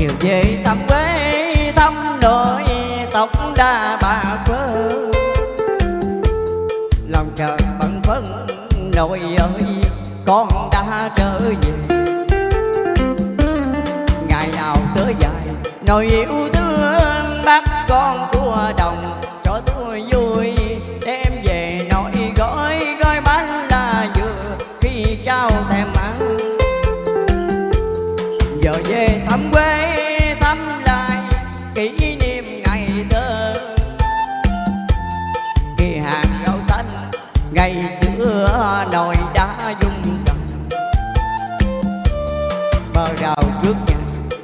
điều về thăm quê thăm nội tộc đa bà quê, lòng chờ bận phấn nội ơi con đã trở về. Ngày nào tới dài nỗi yêu thương bắt con của đồng ngày xưa nồi đá dung trồng bờ rào trước nhà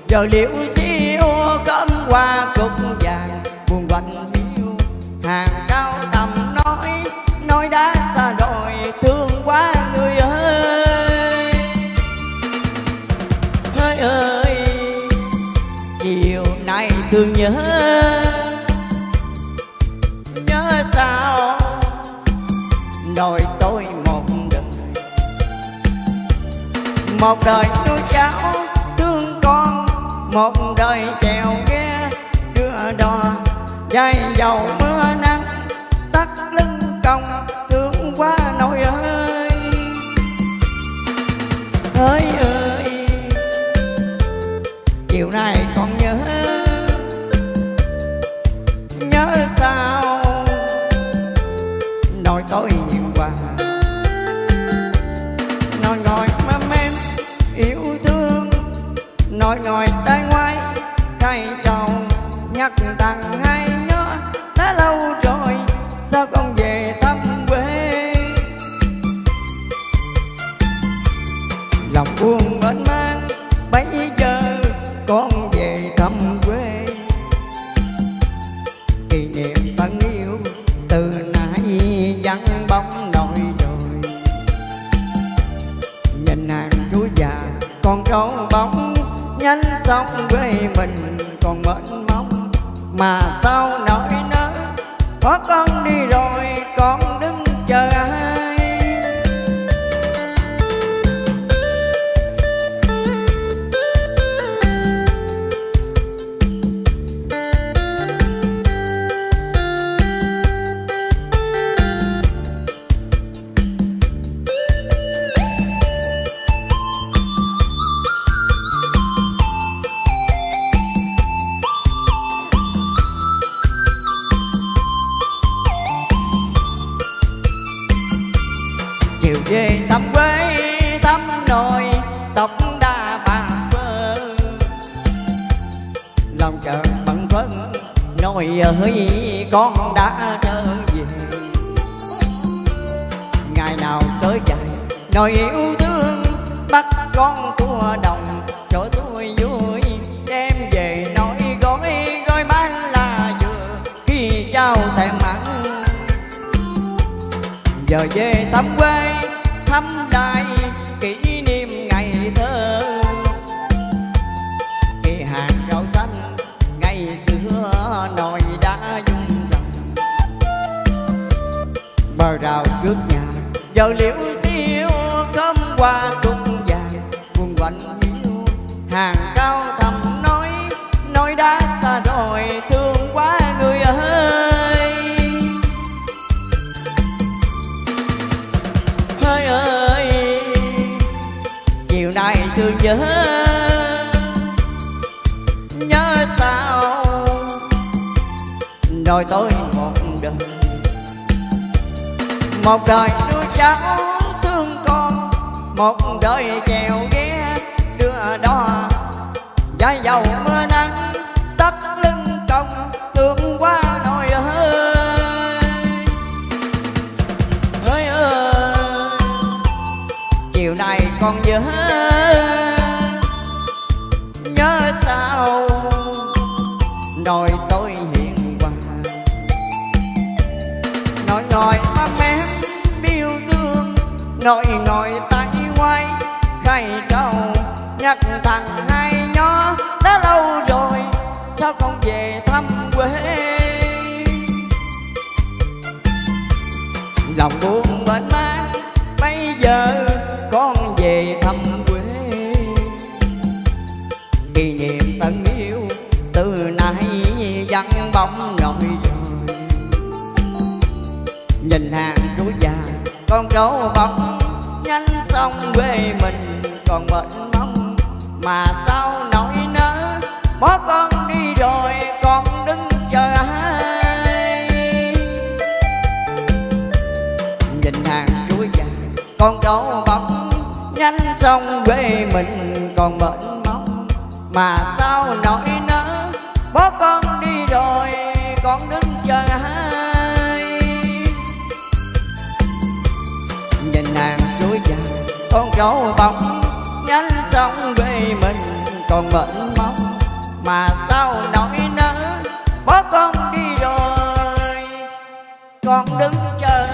giờ liễu xiêu cấm qua cục vàng. Buồn quạnh hiu, hàng cao tầm nói nói đã xa rồi thương quá người ơi. Ơi ơi, chiều nay thương nhớ một đời nuôi cháu thương con, một đời chèo ghe đưa đò dài dầu mưa nắng, tắt lưng còng. Nhắc hai nhớ đã lâu rồi, sao con về thăm quê? Lòng buồn mênh mang bây giờ con về thăm quê. Kỷ niệm thân yêu từ nãy vắng bóng nổi rồi. Nhìn hàng chú già con trâu bóng nhanh sông quê mình còn mệt mỏi mà sao nỗi nó có con đi rồi con đứng chờ. Về thăm quê, thăm nội tóc đa bà phơ lòng chợt bận phấn nội ơi con đã trở về. Ngày nào tới dài nội yêu thương bắt con tua đồng cho tôi vui, đem về nội gói gói bán là vừa, khi trao thèm mặn giờ về thăm quê thăm lại kỷ niệm ngày thơ. Kỳ hàng rau xanh ngày xưa nồi đã dung trồng bờ rào trước nhà giờ liễu xiêu cơm qua cung vàng buồn quạnh hiu hàng cứ nhớ. Nhớ sao? Rồi tôi một đời. Một đời nuôi cháu thương con, một đời chèo ghe đưa đò. Dài dầu mưa nắng tắt lưng công thương quá nồi ơi. Ơi ơi, chiều nay con nhớ. Nội ngồi tay quay, gầy đầu nhắc thằng hai nhó. Đã lâu rồi, sao con về thăm quê? Lòng buồn bên má, bây giờ con về thăm quê. Kỷ niệm tân yêu từ nay vắng bóng nổi rồi. Nhìn hàng núi già con trâu bóng sông quê mình còn bệnh mong mà sao nỗi nỡ bỏ con đi rồi con đứng chờ ai? Nhìn hàng chuối già con trâu bóng. Nhanh sông quê mình còn bệnh mong mà sao nỗi nỡ bỏ con con cháu bóng nhanh xong về mình còn mẫn mong. Mà sao nỗi nỡ bó con đi rồi, con đứng chờ